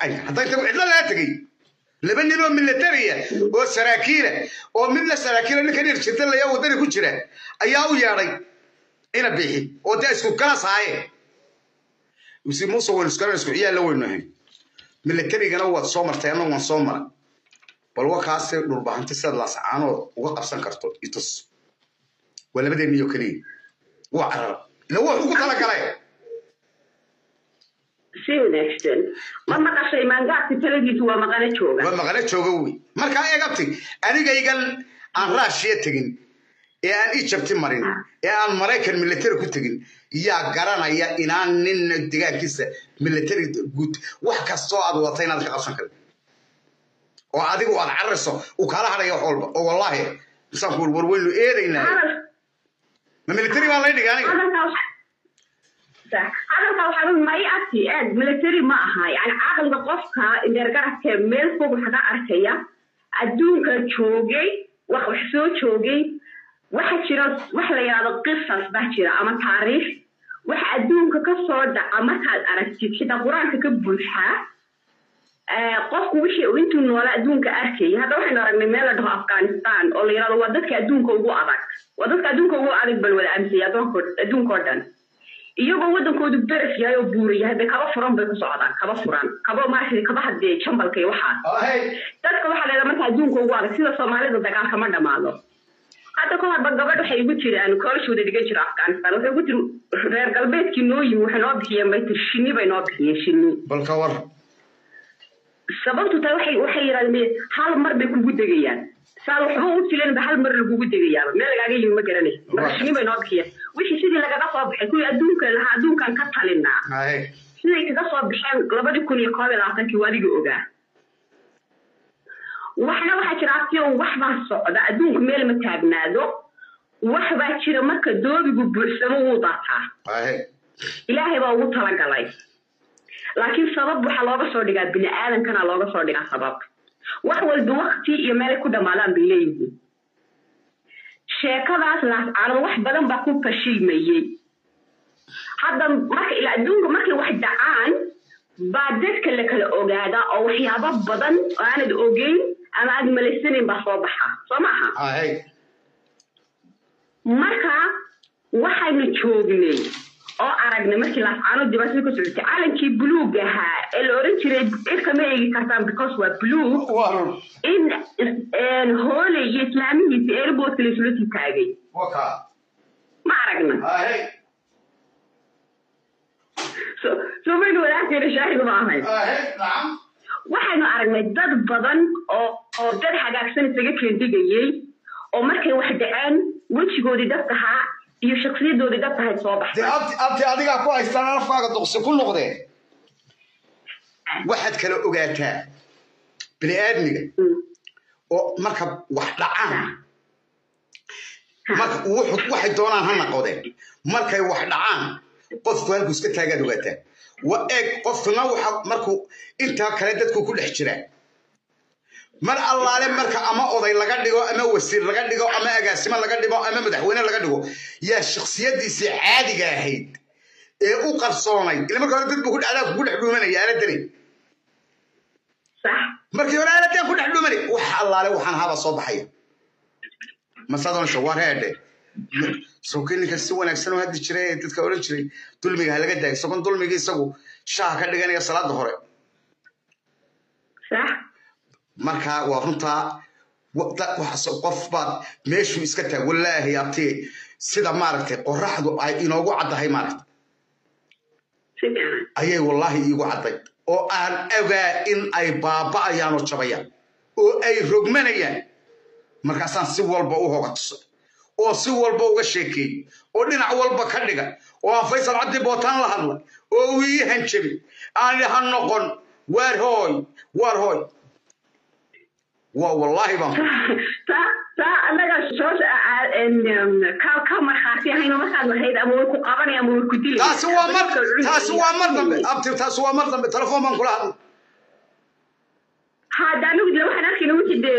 hadday tago cidlo laga tegey laba nin oo militariya oo saraakiila oo midna saraakiila ninkan irjirtalaya waddani ku jira ayaa u yeedhay ina bixi oo dee isku galas haayeen mise muuse waynu iskala isku ciyaal la weynu ahayn militarigana waad soo martay anna waan soo maray bal wakaase dhulbahanti sidaad laasacaanood uga qabsan karto itus waa labadeeniyo keliya waa carar ila wuxuu ku talagalay si wanaagsan ma maqashay maangaadka taladiisu waa maqano jooga waa maqano jooga wey markaa eegabti anigaygan aan raashiya tegin ee aan ijabti marin ee aan maraykan military ku tegin yaa garanaya inaan ninna degaankiisa military guud wax kastoo aad wadata inaad ka qabsan karin oo adigu aad cararayso uu kaala hadhaya wax walba oo wallaahi misaan ku waynu eedaynaa ma military baa lay dhigay aniga hadalka waxaa may aad military ma aha yani caqliga qofka indeergaradka meel fog waxa ka arkaya adduunka joogay wax soo joogay waxa jira wax la yidhahdo qisas baa jira ama taariikh. Waxa adduunka ka soo dhaca markaad aragtid xitaa qur'aanka ka buuxaa qofku wixii uu intuu noola adduunka arkayay. Hadda waxaynu aragnay meel la dhaho afghanistan oo la yidhahdo waa dadka adduunka ugu adag. Waa dadka adduunka ugu adag bal wada aaminsan adduunka oo dhan iyagoo waddankoodu beref yahay oo yahay bay kaba furan bay ku socdaan kaba furan kaba maaragtay kaba hadee jambalka iyo waxaas dadka waxaa leedaha marka adduunka ugu adag sida soomaalida dagaalka ma dhamaado. Hadda ka horba gabadh waxay igu jiraan koolashooda dhigan jira afghanistan. Waxay igu tiri reer galbeedkii noo yimi waxay noo bixiyeen bay tiri shinni bay noo bixiyeen shinni. Bal ka war. Sababtu tahay waxay waxay yidhahdeen hal mar bay kugu degayaan. Saa waxba u filan ba hal mar lagugu degayaaba meel lagaaga yimi ma garanay marka shinni bay noo bixiyeen wixii sidii lagaga soo baxay kuwii adduunka lahaa adduunkan ka talinaa siday kaga soo baxeen labadii kun iyo koob iyo labaatankii waa adiga ogaa waxna waxaa jira aftiyo wax baa socda adduunku meel ma taagnaado wax baa jira marka doobigu buuxsamo wuu daataa ilaahay baa ugu talagalay laakiin sabab waxaa looga soo dhigaa bini aadankana looga soo dhigaa sabab wax walba wakti iyo meelay ku dhammaadaan bay leeyihiin sheekadaas laascaanada wax badan baa ku fashilmayey hadda marka ila adduunka markay wax dhacaan baa dadka la kala ogaadaa oo waxyaabo badan oo aanad ogeyn ama aad malaysanayn baa soo baxa. Soo maaha marka waxaynu joognay oo aragnay markii laascaano dibaatada ka socotay calankii buluug ahaa ee la oran jiray cirka ma eegi kartaan because waa buluug. In hooley iyo islaamihiisa airportka laisula sii taagay. Ma aragna soo maynu wadaagteena shaahidu ma ahayn? Waxaynu aragnay dad badan oo dad hagaagsan isaga keendigayey oo markay wax dhaceen wejigoodii dadkahaa iyo shaksiyadoodii dadkahayd soo baxday abti adigaa ku haystaan alafkaaga duqsi ku noqdeen waxaad kala ogaataa bini aadmiga oo marka wax dhacaan waxay doonaan ha naqodeen markay wax dhacaan qofku halku iska taagaad ogaataa wa eeg qofkuna waxa markuu intaa kale dadku ku dhex jiraa mar allaale marka ama oday laga dhigo ama wasiir laga dhigo ama agaasimo laga dhigo ama madaxweyne laga dhigo yaa shaksiyadiisii caadiga ahayd ee u qarsoonay ila marka hore dad buu ku dhacdaa kugu dhex dhuumanaya aaladani markii hore aaladan ku dhex dhuumanay wax allaale waxaan haba soo baxaya masadonsha waa reedhe sawkii ninka si wanaagsan u hadli jiray ee dadka odhan jiray dulmiga ha laga daay isagoon dulmigii isagu shaaha ka dhiganaya salaada hore marka waa runtaa qof baad meeshuu iska taag wallaahi abti sida maaragtay qoraxdu ay inoogu caddahay maaragta ayay wallaahi iigu cadday. Oo aan ogaa in ay baaba'ayaan oo jabayaan oo ay rogmanayaan. Markaasaan si walba u hoga oo si walba uga sheekeeyey oo dhinac walba ka dhiga. Oo aan faysal cabdi bootaan la hadlay. Oo uu ii hanjabin aan ha noqon. Waar hooy waar hooy والله با تا تا أنا شوج ان كاو كاو ما هاي ما خاصو هيد ابو كو قبر ابو كو تيلي تا سو أمر تا سو أمر دم تا سو أمر دم ما نقول هذا نو لو حنا نحكي لو تي دي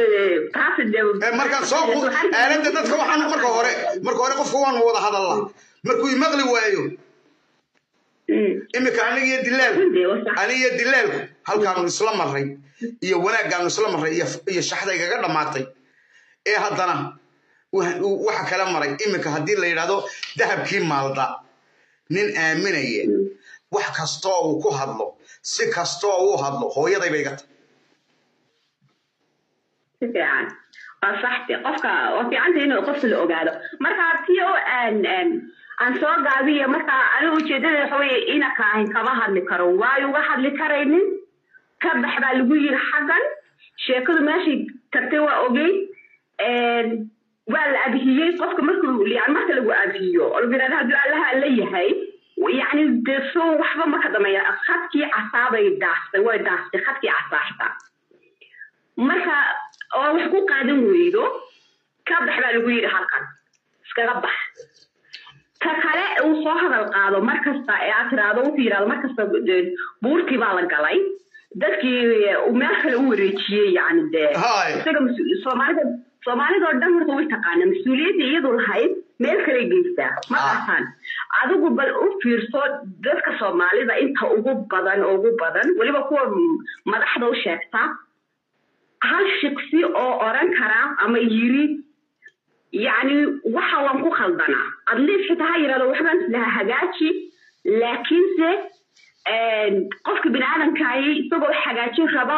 باس دي اي مركان سو كو دتك وحا نمرك هوري مرك هوري قف وان ودا هذا الله مركو يمقلي وايو امي كان دلال علي دلال هلكان اسلام مرين iyo wanaaggaanu isla marray iyo shaxdaygaga dhammaatay ee haddana waxa kala maray iminka haddii la yidhahdo dahabkii maalda. Nin aaminaya wax kastoo uu ku hadlo si kastoo uu hadlo hooyaday bay iga si saxti qofka waa fiicanta inuu qofka la ogaado. Marka tio aan soo gaabiya marka aniga ujeedada waxa weeye ina kaahin kama hadli karo. Waayo uga hadli karaynin ka bax baa lagu yiri xaggan sheekadu meeshay tagtay waa ogey waa la abhiyey qofka markuu yani marka lagu abhiyo oo lagu allaha alla yahay yani dee soo waxba ma ka khadkii casaabay daastay way daastay khadkii casaashta marka oo wax ku qaadan weydo ka bax baa lagu yidhi halkan. Iskaga bax. Ka kale uu soo hadal qaado mar kasta ee aad tiraahdo wuxuu yidhahdo mar kasta buurtii baa la galay dadkii meel kale u wareejiyey yani dee isaga soomaalida oo dhan horta way taqaana mas'uuliyadda iyadu lahayd meel kale geystaa ma qataan adigu bal u fiirso dadka soomaalida inta ugu badan ugu badan weliba kuwa madaxda u sheegta hal shiksi oo oran karaa ama yiri yani waxa waan ku khaldanaa adliis xitaa ha yidhahdo waxbaan islaha hagaaji laakiinse qofka bini aadamkaahi isagoo hagaajin raba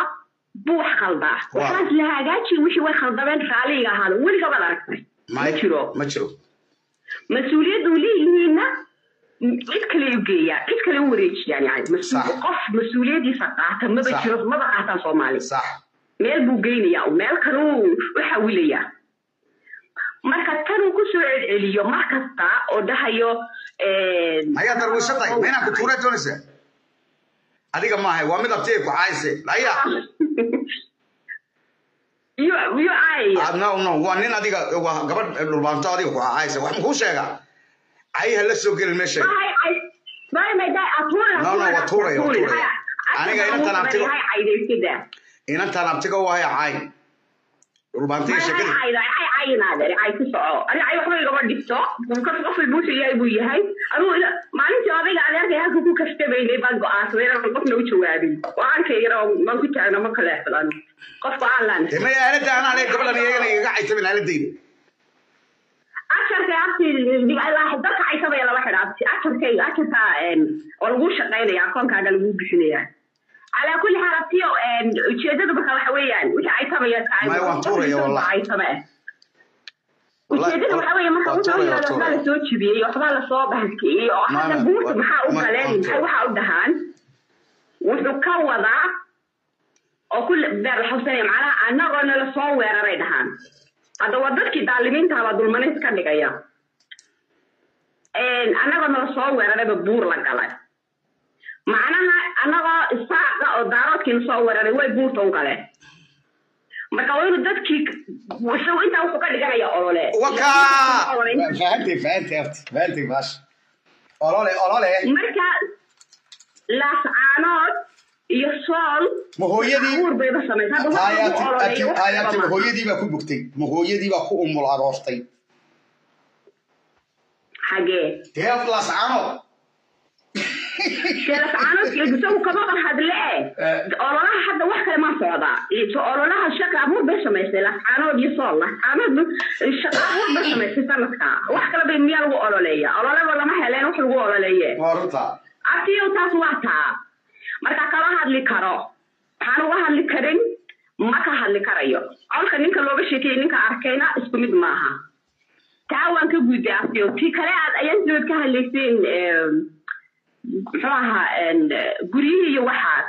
buu wax khaldaa waxbaan islaha hagaaji wixii way khaldameen raaliga ahaado. Weligabaad aragtay. Ma jiro. ma jiro. Mas'uuliyadda u leeyihiinna cid kale u geeyaa cid kale u wareejiyaan yani. Qof mas'uuliyaddiisa qaata maba jiro maba qaataan soomaali. Sax. Meel buu geynayaa meel kaluu u xawilayaa marka tanuu ku soo celceliyo mar kasta oo dhahayo ayaa darwiisha tahay? Ma inaan ku tuuraa doonaysa adiga maaha waa mid abtiga ku caayse laya yo caayaya no no waa nin adiga waa gabadh dhulbaanto adiga ku caayse wax makuu sheegaa cayaha la soo gelin meesha no no waa tuuraya waa tuuraya aniga inantan abtiga inantan abtiga u haya caay dhulbaantiga sheekadii ay ku soco ay waxba igama dhigto qofay buusha yahay buu yahay anugu maalintii odayga adeerkay halka ku kastabaynay baan go'aansaday inaan qofna u jawaabin go'aankaygana baan ku taagna ma kala exdan qof go'aan laan may aalada anaa le gabadhan iyagana igaga caytabin aaladayda ajarkay abti dadka caytabaya laba xidha abti ajarkayga ajarka oo lagu shaqaynaya akoonkaaga lagu bixinaya calaa kulli xaal abtiyo ujeedada marka waxa weeyaan wixii caytabaya caytabe ujeedada waxa weeye marka wuxuu yidhahdo waxbaa la soo jibiyey waxbaa la soo bahalkiyey oo hadda buurta maxaa u galeen maxay waxa u dhahaan wuxuu ka wadaa oo ku beer la xubsanaya macnaha annagoona la soo weeraray dhahaan hadda waa dadkii daalimiinta baa dulmanays ka dhigaya annagoona la soo weerarayba buur la galay macnaha annagoo isaaqa oo daaroodkiina soo weeraray way buurta u galeen marka waa inuu dadkii isagu intaa wuxuu ka dhiganaya olole. Marka laascaanood iyo sool ma hooyadii abuur bayba samaysay hadda waxa lagu ololeeyo wax ayaati kalaba ma maaha. hooyadii baa ku bugtay. Ma hooyadii baa ku umul aroortay. Xagee dee lascaanood sheelascaanoodka isagu kama hadle ololaha hadda wax kale ma socdaa So, ololaha shaqa abuur bay samaysay lascaanood iyo sool lascaanood shaqa abuur bay samaysay sanadka wax kale bay miyaa lagu ololeeya ololeba lama heleen wax lagu ololeeye abtiyow taas waa taa marka kama hadli karo waxaan uga hadli karin ma ka hadli karayo colka ninka looga sheekeeyey ninka arkayna isku mid maaha taa waan ka gudday abtiyow tii kale aad ayaan dood ka hadlayseen muxuu ahaa guryihii iyo waxaas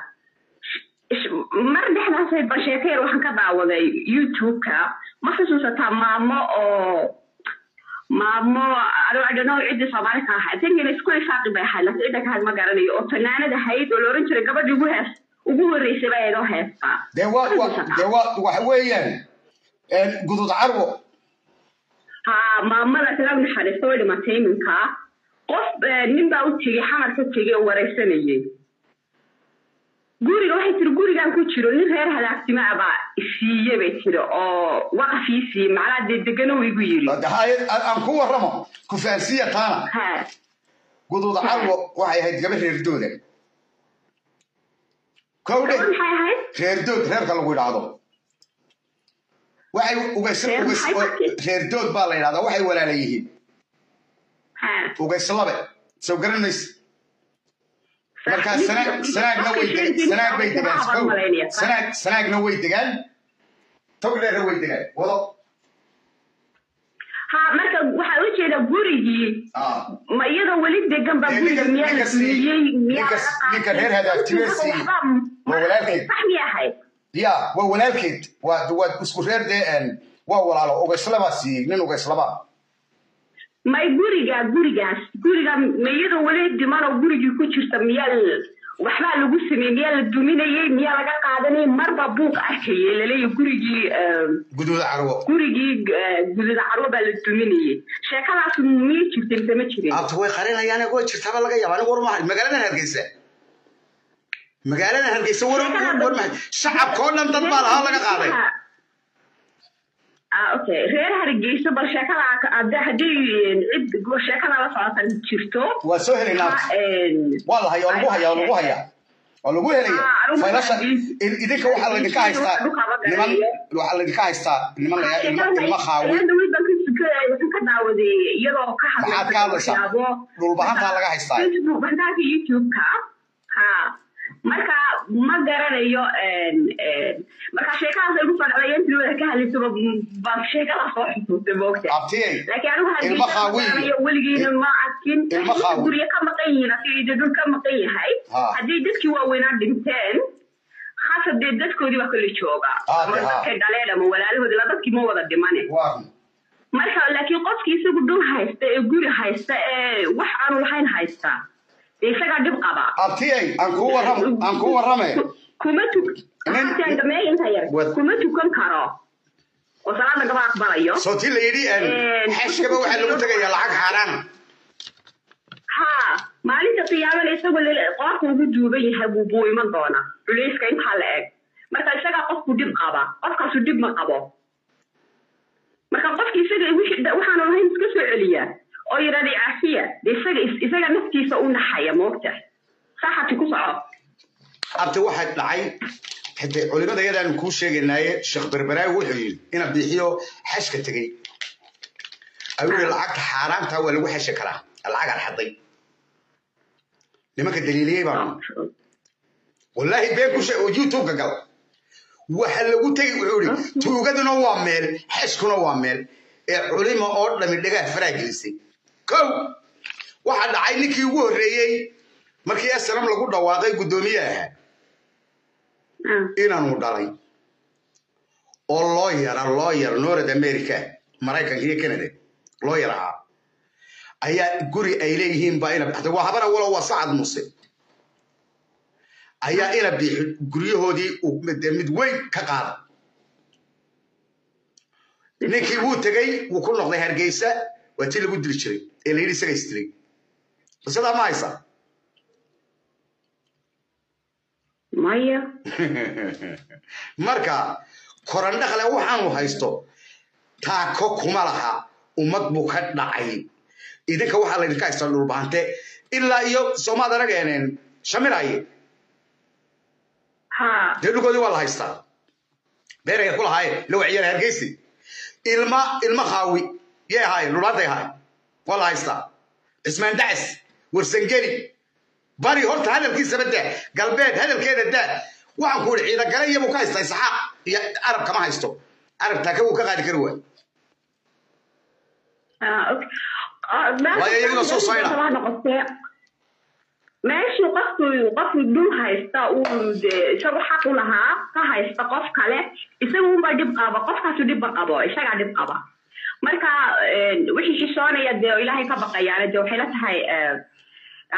mar dhexdaasay basheekeer waxaan ka daawaday youtube-ka. Ma xusuusataa maamo oo maamo adhano ciddii soomaali ka ahayd tangena isku ifaaqi bay ahayd laakiin cidda ka ahayd ma garanayo oo fanaanad ahayd oo la oran jiray gabadhii ugu hees ugu horreysay baa eedoo heestaa dee dee waxa weeyaan. Gudud carwo. Ha maamada kala naxariista way dhimatay iminka qof eh, nin baa u tegey xamar ka tegey oo wareysanayay. Guriga waxay tiri gurigan ku jiro nin reer halaagtima ah baa isiiye bay tiri oo waqaf ii siiyey macnaha dee degano igu yiri aan ku warramo ku fahansiiya taana. Ha. Gudud carwo waxay ahayd gabadh reer dooda kowdhe gabadh maxay ahayd? Reer dood reerka lagu idhaahdo waxay ugays Reer ugays maxay markii? reer dood baa la yidhahdaa waxay walaala yihiin ha ugayslabe soo garan mayse markaa Ninka- sanaag sanaagna way degaan sanaagna way degaan wado ha marka waxaa u jeeda gurigii ma iyadoo weli degan baa miyaa la qaatay? reer. Waxba- Waa walaalkeed. ya waa walaalkeed waa isku reer dee waa walaalo ugayslabaa siiyey nin ugayslaba may guriga gurigaas guriga ma iyadoo weli dhimanoo gurigii ku jirta miyaa waxbaa lagu sameeyey miyaa la duminayey miyaa laga qaadanayay marba buuq arkayay gurigii eh, guduuda carwo. gurigii eh, gududa carwo baa la duminayey sheekadaas miyay jirtay mise ma jirin. Abta way qarinayaan way jirtaaba laga yaaba anigu war ma magaaladan hargeysa. Magaaladan hargeysa war war ma shacabka oo dhan dad baa lahaa laga qaaday. Ah okay reer hargeysa bal sheekada haddii cid sheekada la socota jirto waa soo helaynaa waa la haya waa lagu haya waa lagu haya waa lagu helaya Ah, faylasha idinka waxaa laydinka haystaa niman waxaa laydinka haystaa niman la ilma ilma khaawi waxaan ka daawaday iyadoo ka Maxaad ka hadlaysaa? Dhulbahantaa laga haystaa. Marka ma garanayo marka sheekadaas ay ku soo dhacday intii wada ka hadlaysaba baan sheekadaas soo xusuustay moogta laakiin anigu haddii weligiina ma khaawi. guryo ka maqan yihiin asiga ka maqan yahay Ha. haddii dadkii waaweynaa dhinteen hasa dee dadkoodii baa kala jooga. Ama dadkay dhaleen ama walaalahoodi la dadkii ma wada dhimane. Marka laakiin qofkii isagu dhul haysta ee guri haysta ee wax aanu lahayn haysta. dee isagaa dhib qaba abtiyey aan kuu warrame kuma tukan karo oo salaad lagama aqbalayo soo tii la yidhi een, Een, xashkaba waxaa lagu tegayaa lacag xaaraan ha maalinta qiyaamana isagoo qoorka ugu duuban yahay buu buu iman doonaa culayska intaa la eg marka isagaa qofku dhib qaba qofkaasu dhib ma qabo marka qofki isaga waxaanu lahayn iska soo celiya oo yidhahda cafiya de isaga naftiisa u naxaya moogta saxati ku soco abti waxaa dhacay culimada yadaan kuu sheegaynaaye sheekh berberaawi wuxuu yidhi ina bixiyo xashka tegey ayuu yidhi lacagta xaaraanta waa lagu xashi karaa lacag aan xaday nimanka daliiliyey baan wallaahi been ku sheeg oo youtube-ka gal. Waxa lagu tegi wuxuu yidhi tuugaduna waa meel xashkuna waa meel. Ee culimo oo dhami dhagaa faraa gelisay kow waxaa dhacay ninkii ugu horreeyey markii asram lagu dhawaaqay guddoomiye ahaa inaanu dhalay. Oo loo yara loo yara north america maraykanka iyo canada loo yar ahaa. Ayaa guri ay leeyihiin baa ina baxday waa habana walow waa sacad muse ayaa ina bixi guryahoodii mid weyn ka qaada. Ninkii wuu tegey wuu ku noqday hargeysa waa tii lagu dili jiray ee la yidhi isaga isdilay qisadaa ma haysa maya marka korandhaqle waxaanu haysto taako kuma laha ummad buu ka dhacay idinka waxaa laydinka haystaa dhulbaante ilaa iyo soomaad arageeneen shamiraaye ha. Dee dhulkoodii waa la haystaa beeraya ku lahaaye la wacyara hargeysi ilma ilma khaawi yay ahaayeen dhulbaantay ahaayeen waa la haystaa cismaan dacis warsangeli bari horta hadalkiisaba daa galbeed hadalkeeda daa waxaan ku ihi ciidagale iyabuu ka haystaa isxaaq iyo arab kama haysto arab taaka wuu ka qaadi kari waay Waayo iyagoo soo sayda. meeshuu qofku qofku dhul haysta uu dee isagu xaq u lahaa ka haysta qof kale isagu unbaa dhib qaba qofkaasu dhibba qabo isagaa dhib qaba marka wixii xishoonaya dee ilaahay ka baqayaana dee waxay la tahay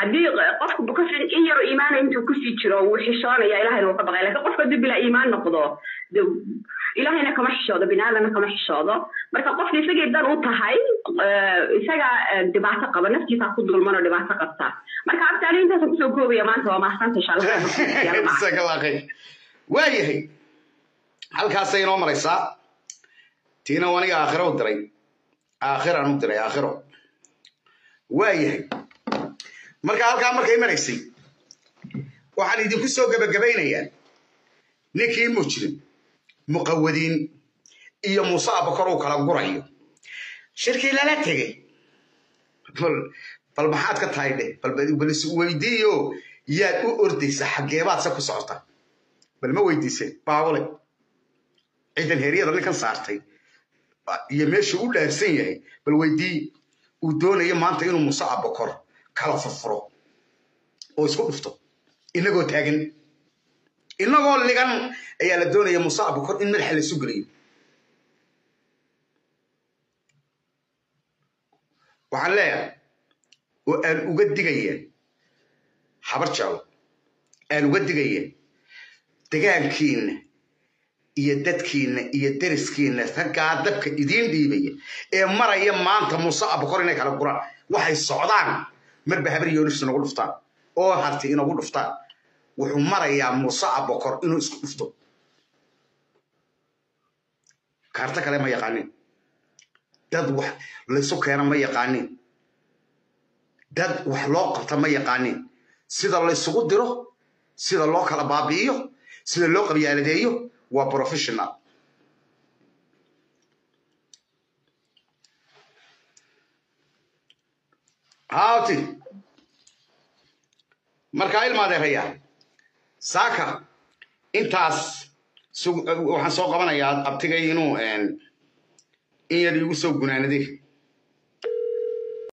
haddii qofku kas in yaro iimaana intuu ku sii jiro wuu xishoonaya ilahayna wuu ka baqaya. Lakin qofka hadduu bilaa iimaan noqdo de ilahayna kama xishoodo binaadamna kama xishoodo. Marka qofka isagay dan u tahay isaga dhibaato qaba naftiisa ku dulman oo dhibaato qabta. Marka abta ani intaasa ku soo koobaya maanta waa mahsanta insha waayahay halkaasay inoo maraysaa tiina aniga aakhiro u diray. Aakhiraan u diray aakhiro. Waayahay. Marka halkaa markay maraysay waxaan idinku soo gebagabaynayaa ninkii mujrim muqawadiin iyo muuse abakor uu kala gurayo. Shirkii lala tegey. Bal maxaad ka tahay dheh? Bal isweydiiyo yaad u ordaysa xaggeebaad se ku socota. Bal ma weydiiseen baawale ciidan heeryada ninkan saartay iyo meeshuu u dhaafsan yahay bal weydii uu doonayo maanta inuu muuse abakor kala furfuro oo isku dhufto inagoo taagan inagoo ligan ayaa la doonaya muuse abakor in madaxa la isu geliyo waxaan leeyahay oo aan uga digaya habar jeclo aan uga digaya degaankiinna iyo dadkiinna iyo deriskiinna raggaa dabka idiin dhiibaya. Ee maraya maanta muuse abakor inay kala guraan. Waxay socdaan. Marba habar yoonifs inagu dhuftaan. Oo harti inagu dhuftaan. Wuxuu marayaa muuse abakor inuu isku dhufto. Kaarto kale ma yaqaanin dad wax laysu keena ma yaqaanin dad wax loo qabta ma yaqaanin sida laysugu diro sida loo kala baabi'iyo sida loo qabyaaladeeyo waa professional. Hawti markaa ilmaadeeraya saaka intaas waxaan soo qabanayaa abtigay inuu in yar iigu soo gunaanaday